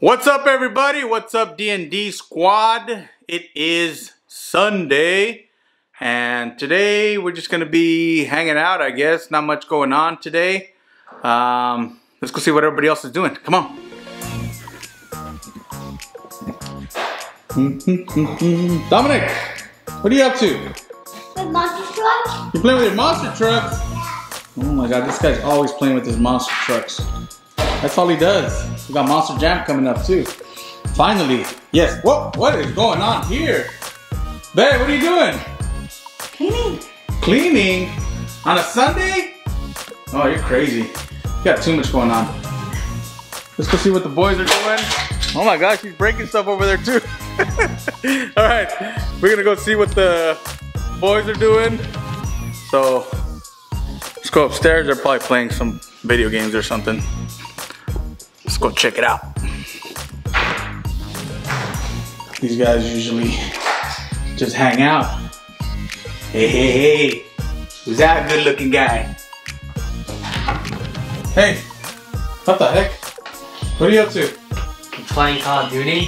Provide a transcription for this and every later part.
What's up everybody? What's up D&D squad? It is Sunday and today we're just gonna be hanging out I guess. Not much going on today. Um, let's go see what everybody else is doing. Come on. Dominic, what are you up to? The monster truck? You playing with your monster truck? Oh my god, this guy's always playing with his monster trucks. That's all he does. We got Monster Jam coming up too. Finally. Yes. What what is going on here? Babe, what are you doing? Cleaning. Cleaning? On a Sunday? Oh, you're crazy. You got too much going on. Let's go see what the boys are doing. Oh my gosh, he's breaking stuff over there too. All right, we're gonna go see what the boys are doing. So let's go upstairs. They're probably playing some video games or something. Let's go check it out. These guys usually just hang out. Hey, hey, hey. Who's that good looking guy? Hey, what the heck? What are you up to? I'm playing Call of Duty.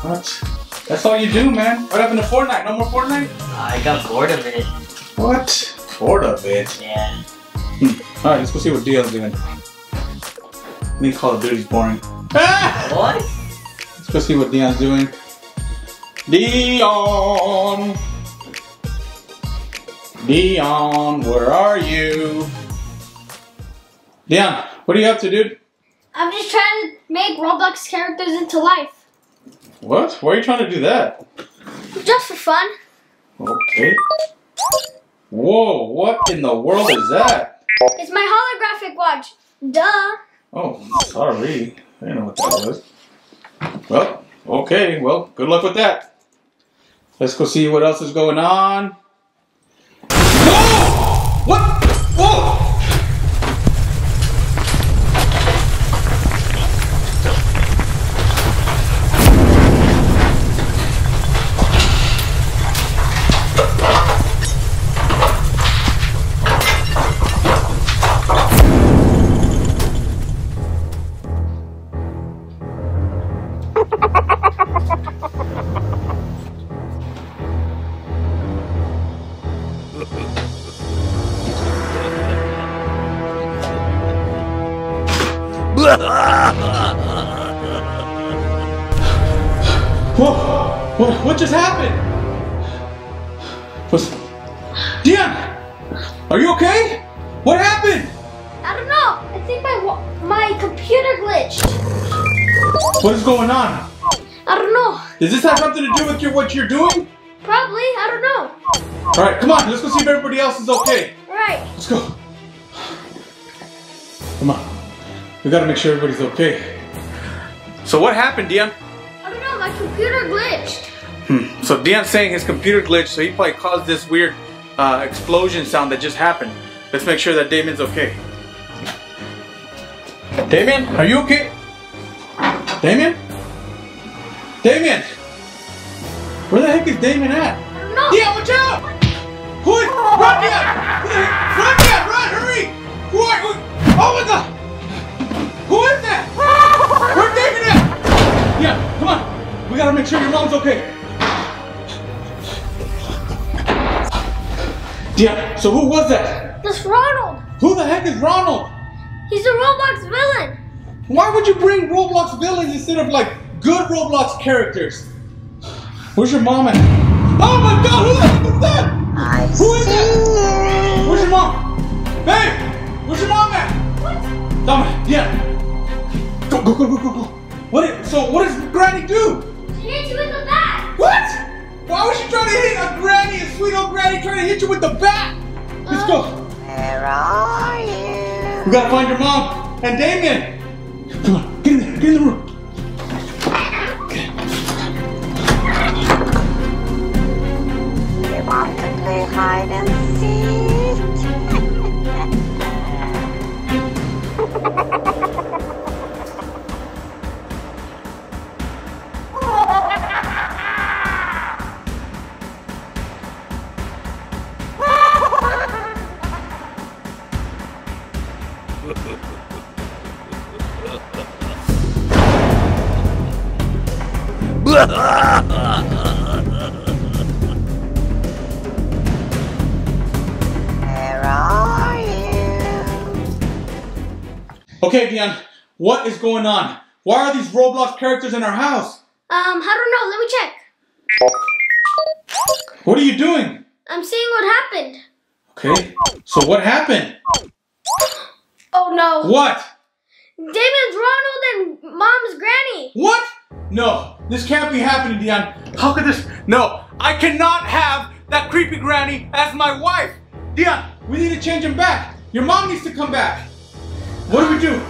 What? That's all you do, man. What happened to Fortnite? No more Fortnite? I got bored of it. What? Bored of it. Yeah. Hmm. Alright, let's go see what Deion's doing. I think Call of Duty's boring. Ah! What? Let's go see what Deion's doing. Deion! Deion, where are you? Deion, what are you up to, dude? I'm just trying to make Roblox characters into life. What? Why are you trying to do that? Just for fun. Okay. Whoa, what in the world is that? It's my holographic watch. Duh. Oh, sorry. I didn't know what that was. Well, okay. Well, good luck with that. Let's go see what else is going on. What, just happened? Was Deion? Are you okay? What happened? I don't know. I think my my computer glitched. What is going on? I don't know. Does this have something to do with your what you're doing? Probably. I don't know. All right, come on. Let's go see if everybody else is okay. All right. Let's go. Come on. We gotta make sure everybody's okay. So what happened, Deion? I don't know. My computer glitched. Hmm. So Deion's saying his computer glitched, so he probably caused this weird uh, explosion sound that just happened. Let's make sure that Damian's okay. Damian, are you okay? Damian? Damian! Where the heck is Damian at? Don't. Deion, watch out! Who is? Run! Who? Run! Run, hurry! Who are? Who, oh my God! Who is that? Where's Damian at? Deion, come on! We gotta make sure your mom's okay. Deion, so who was that? That's Ronald. Who the heck is Ronald? He's a Roblox villain. Why would you bring Roblox villains instead of like good Roblox characters? Where's your mom at? Oh my god, who the heck is that? I Who is that? see Where's your mom? Babe! Where's your mom at? What? Dominic, yeah. Go, go, go, go, go, go. What is, so what does Granny do? She hit you in the back. What? Why was she trying to hit a granny, a sweet old granny trying to hit you with the bat? Let's go. Where are you? We gotta find your mom and Damian. Come on, get in there, get in the room. You want to play hide and seek? Where are you? Okay, Deion, what is going on? Why are these Roblox characters in our house? Um, I don't know. Let me check. What are you doing? I'm seeing what happened. Okay, so what happened? Oh no. What? Damon's Ronald and Mom's Granny. What? No, this can't be happening, Deion. How could this? No, I cannot have that creepy granny as my wife. Deion, we need to change him back. Your mom needs to come back. What do we do?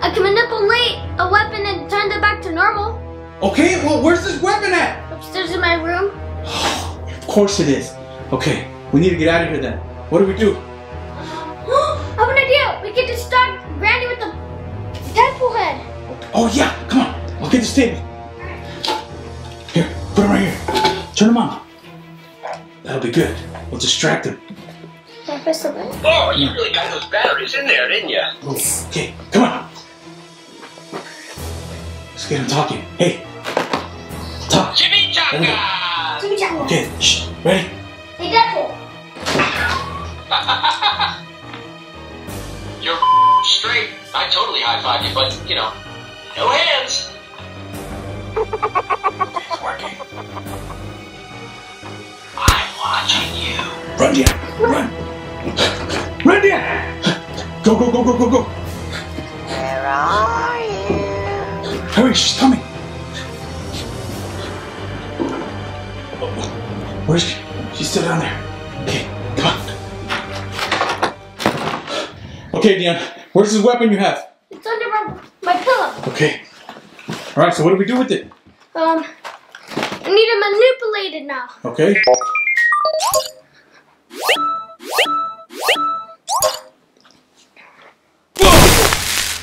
I can manipulate a weapon and turn it back to normal. Okay, well, where's this weapon at? Upstairs in my room. Of course it is. Okay, we need to get out of here then. What do we do? I have an idea. We can distract Granny with the Deadpool head. Oh yeah, come on. I'll get this table. Here, put him right here. Turn him on. That'll be good. We'll distract him. Can I press the button? Oh, you really got those batteries in there, didn't you? Okay, come on. Let's get him talking. Hey, talk. Chimichanga! Jimmy Chan. Okay, shh. Ready? Hey, Deadpool. You're straight. I totally high five you, but you know, no hands. watching you. Run, Deion. Run. Run, Deion. Go, go, go, go, go, go. Where are you? Hurry, she's coming. Where's she? She's still down there. Okay, come on. Okay, Deion. Where's this weapon you have? It's under my, my pillow. Okay. All right. So what do we do with it? Um, I need to manipulate it now. Okay.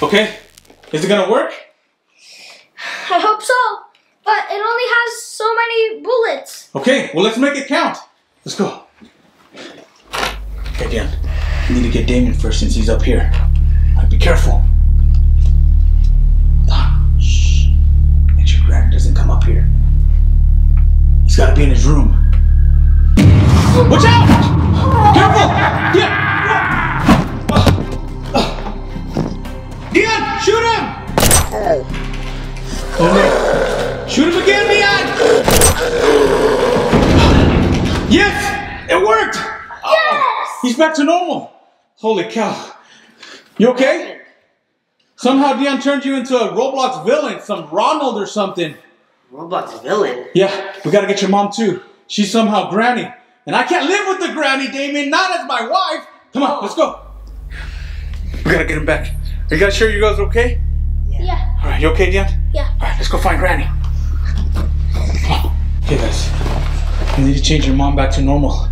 Okay. Is it gonna work? I hope so. But it only has so many bullets. Okay. Well, let's make it count. Let's go. Okay, Deion. We need to get Damon first since he's up here. Right, be careful. Ah, shh. Make sure Grant doesn't come up here. He's got to be in his room. Watch out! Careful! Oh no! Shoot him again, Deion! Yes! It worked! Yes! He's back to normal. Holy cow. You okay? Somehow Deion turned you into a Roblox villain, some Ronald or something. Roblox villain. Yeah, we gotta get your mom too. She's somehow Granny. And I can't live with the Granny, Damian, not as my wife. Come on, oh. let's go. We gotta get him back. Are you guys sure you guys are okay? Yeah. Alright, you okay, Deion? Yeah. Alright, let's go find Granny. Okay, guys. We need to change your mom back to normal.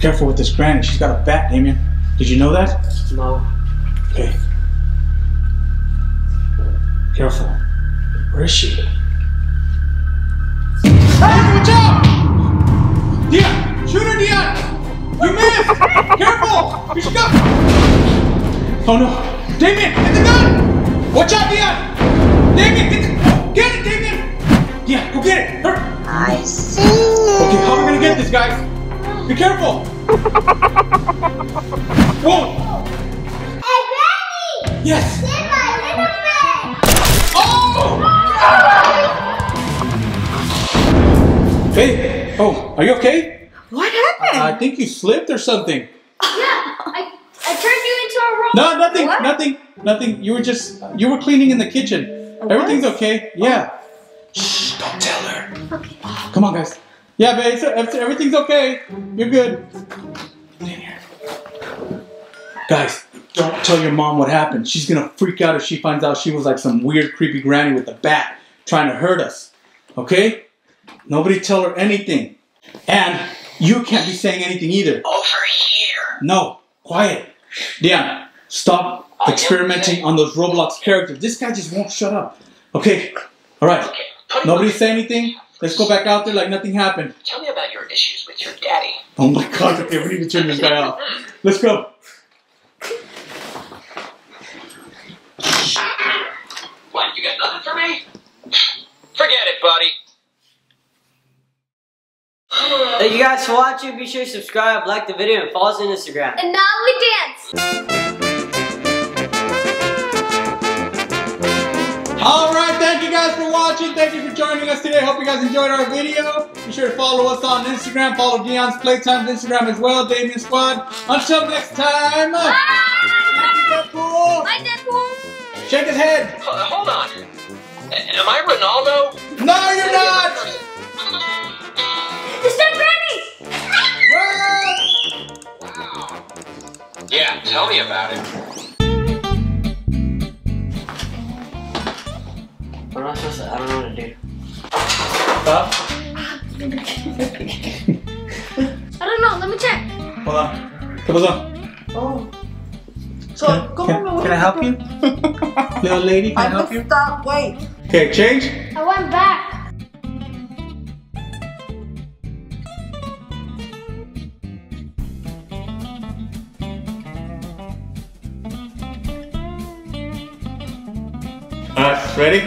Careful with this Granny. She's got a bat, Damian. Did you know that? No. Okay. Careful. Where is she? Hey, watch out! Deion! Shoot her, Deion! You missed! Careful! Here she comes! Oh no! Damian, get the gun! Watch out, Deion! Damian, get the... Get it, Damian! Yeah, go get it! Hurry! I see Okay, how are we gonna get this, guys? Be careful! Whoa! Hey, Granny! Yes! Get my little friend! Oh! Hey! Oh, are you okay? What happened? I think you slipped or something. Yeah, I, I turned you into a robot. No, nothing, What? nothing, nothing. You were just, you were cleaning in the kitchen. Everything's okay. Yeah. Shh, don't tell her. Okay. Come on, guys. Yeah, babe, it's- it's- everything's okay. You're good. Get in here. Guys, don't tell your mom what happened. She's gonna freak out if she finds out she was like some weird, creepy granny with a bat trying to hurt us. Okay? Nobody tell her anything. And you can't be saying anything either. Over here. No, quiet. Deion, stop experimenting on those Roblox characters. This guy just won't shut up. Okay, all right. Okay. Nobody say anything. Let's go back out there like nothing happened. Tell me about your issues with your daddy. Oh my god, okay, we need to turn this guy off. Let's go. What? You got nothing for me? Forget it, buddy. Thank you guys for watching. Be sure to subscribe, like the video, and follow us on Instagram. And now we dance. All right, thank you guys for watching. Thank you for joining us today. Hope you guys enjoyed our video. Be sure to follow us on Instagram. Follow Deion's Playtime's Instagram as well, Damien Squad. Until next time. Bye. Thank you, Deadpool. Bye, Deadpool. Shake his head. H- hold on. A- Am I Ronaldo? Hold on. ¿Qué pasó? Oh. So, Can, ¿cómo can- me voy can I a- help you? Little lady, can I I help you? missed that weight. Okay, change. I went back. Alright, ready?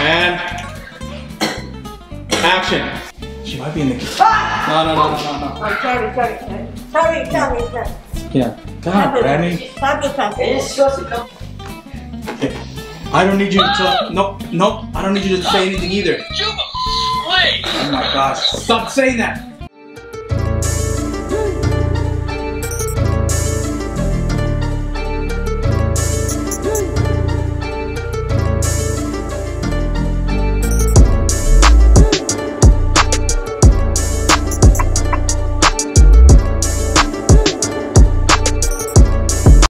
And action. She might be in the kitchen. Ah! No, no, no, no, no, no. Oh, sorry, sorry, sorry. Sorry, sorry, sorry. Yeah. Come on, Granny. Sorry, sorry. It's supposed to come. Okay. I don't need you to tell. Nope, nope. I don't need you to say anything either. Wait. Oh my gosh. Stop saying that.